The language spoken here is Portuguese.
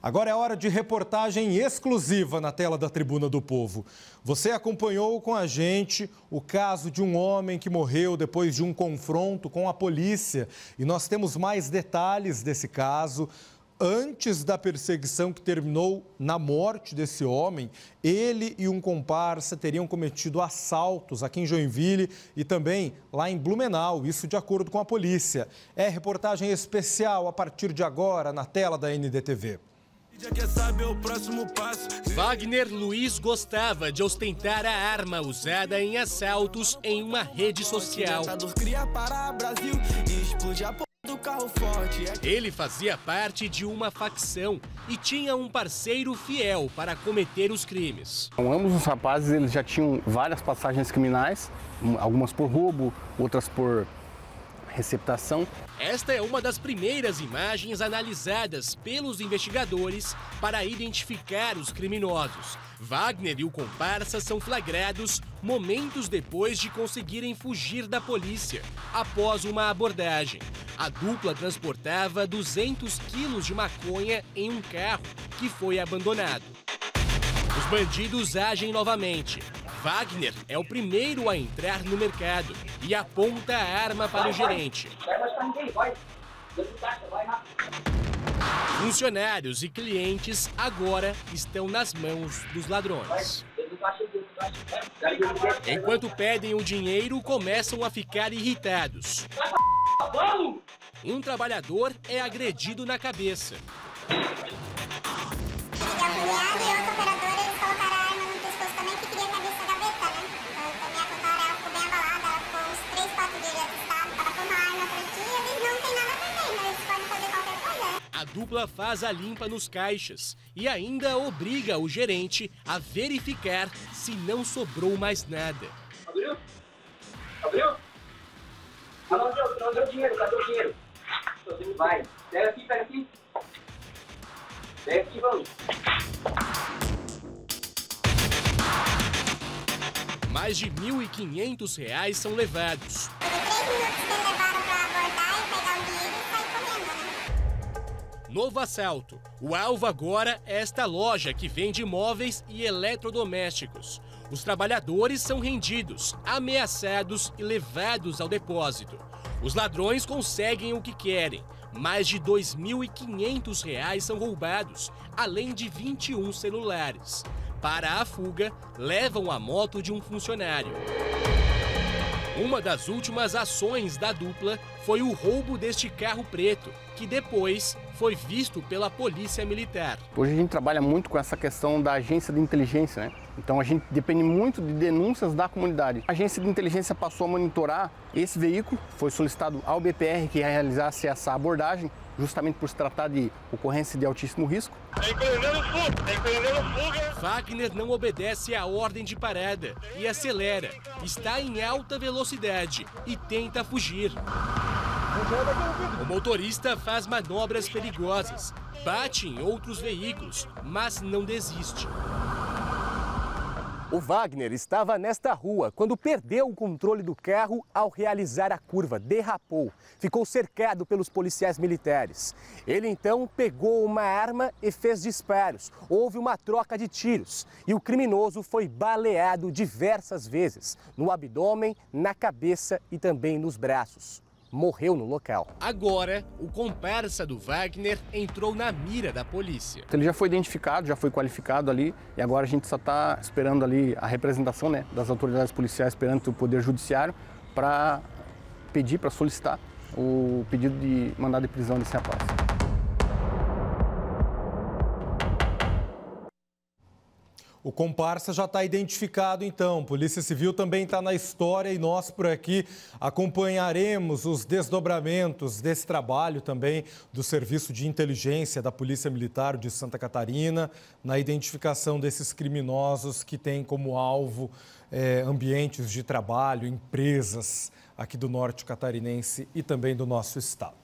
Agora é hora de reportagem exclusiva na tela da Tribuna do Povo. Você acompanhou com a gente o caso de um homem que morreu depois de um confronto com a polícia. E nós temos mais detalhes desse caso. Antes da perseguição que terminou na morte desse homem, ele e um comparsa teriam cometido assaltos aqui em Joinville e também lá em Blumenau, isso de acordo com a polícia. É reportagem especial a partir de agora na tela da NDTV. Wagner Luiz gostava de ostentar a arma usada em assaltos em uma rede social. Ele fazia parte de uma facção e tinha um parceiro fiel para cometer os crimes. Então, ambos os rapazes eles já tinham várias passagens criminais, algumas por roubo, outras por receptação. Esta é uma das primeiras imagens analisadas pelos investigadores para identificar os criminosos. Wagner e o comparsa são flagrados momentos depois de conseguirem fugir da polícia, após uma abordagem. A dupla transportava 200 quilos de maconha em um carro que foi abandonado. Os bandidos agem novamente. Wagner é o primeiro a entrar no mercado e aponta a arma para o gerente. Funcionários e clientes agora estão nas mãos dos ladrões. Enquanto pedem o dinheiro, começam a ficar irritados. Um trabalhador é agredido na cabeça. Dupla faz a limpa nos caixas e ainda obriga o gerente a verificar se não sobrou mais nada. Abriu? Abriu? Não deu, não deu dinheiro, cadê o dinheiro? Vai, pega aqui, pega aqui. Pega aqui, vamos. Mais de R$ 1.500 são levados. Novo assalto. O alvo agora é esta loja que vende móveis e eletrodomésticos. Os trabalhadores são rendidos, ameaçados e levados ao depósito. Os ladrões conseguem o que querem. Mais de R$ 2.500 são roubados, além de 21 celulares. Para a fuga, levam a moto de um funcionário. Uma das últimas ações da dupla foi o roubo deste carro preto, que depois foi visto pela Polícia Militar. Hoje a gente trabalha muito com essa questão da agência de inteligência, né? Então a gente depende muito de denúncias da comunidade. A agência de inteligência passou a monitorar esse veículo, foi solicitado ao BPR que realizasse essa abordagem, justamente por se tratar de ocorrência de altíssimo risco. Wagner não obedece à ordem de parada e acelera. Está em alta velocidade e tenta fugir. O motorista faz manobras perigosas, bate em outros veículos, mas não desiste. O Wagner estava nesta rua quando perdeu o controle do carro ao realizar a curva, derrapou, ficou cercado pelos policiais militares. Ele então pegou uma arma e fez disparos. Houve uma troca de tiros e o criminoso foi baleado diversas vezes no abdômen, na cabeça e também nos braços morreu no local. Agora, o comparsa do Wagner entrou na mira da polícia. Ele já foi identificado, já foi qualificado ali e agora a gente só está esperando ali a representação né, das autoridades policiais perante o Poder Judiciário para pedir, para solicitar o pedido de mandado de prisão desse rapaz. O comparsa já está identificado, então. Polícia Civil também está na história e nós por aqui acompanharemos os desdobramentos desse trabalho também do Serviço de Inteligência da Polícia Militar de Santa Catarina na identificação desses criminosos que têm como alvo é, ambientes de trabalho, empresas aqui do norte catarinense e também do nosso estado.